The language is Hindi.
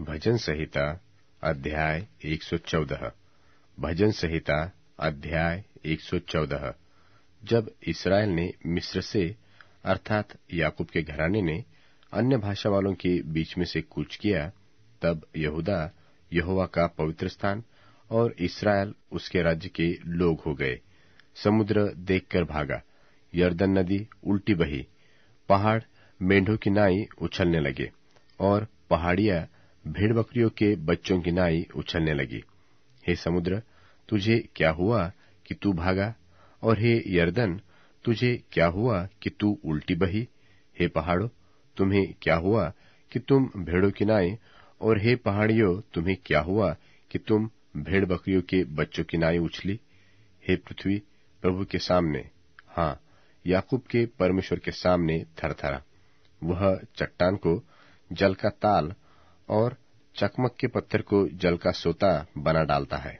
भजन संहिता, अध्याय 114 भजन संहिता, अध्याय 114 जब इसराइल ने मिस्र से, अर्थात याकूब के घराने ने, अन्य भाषा वालों के बीच में से कूच किया, तब यहूदा, यहोवा का पवित्र स्थान और इसराइल उसके राज्य के लोग हो गए। समुद्र देखकर भागा, यर्दन नदी उल्टी बही, पहाड़ मेंढों की नाई उछलने लगे और पहाड़ियाँ भेड़ बकरियों के बच्चों की नाई उछलने लगी। हे समुद्र, तुझे क्या हुआ कि तू भागा? और हे यर्दन, तुझे क्या हुआ कि तू उल्टी बही? हे पहाड़ों, तुम्हें क्या हुआ कि तुम भेड़ों की नाई? और हे पहाड़ियों, तुम्हें क्या हुआ कि तुम भेड़ बकरियों के बच्चों की नाई उछली? हे पृथ्वी, प्रभु के सामने। हाँ याकूब के परमेश्वर के सामने थरथरा। वह चट्टान को जल का ताल और चकमक के पत्थर को जल का सोता बना डालता है।